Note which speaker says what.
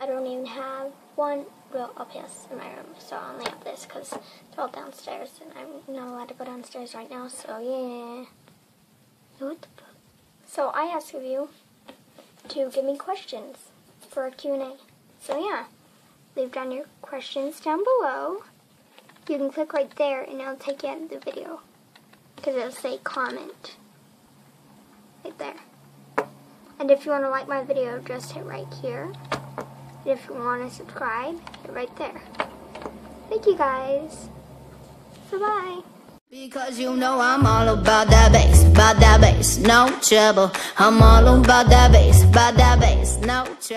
Speaker 1: I don't even have one real LPS in my room, so I only have this because they're all downstairs, and I'm not allowed to go downstairs right now, so yeah. What the fuck? So I asked of you to give me questions for a Q&A. So yeah, leave down your questions down below. You can click right there and it'll take you out of the video. Because it'll say comment. Right there. And if you want to like my video, just hit right here. If you want to subscribe, right there. Thank you guys. Bye-bye.
Speaker 2: Because you know I'm all about that bass, about that bass, no trouble. I'm all about that bass, about that bass, no trouble.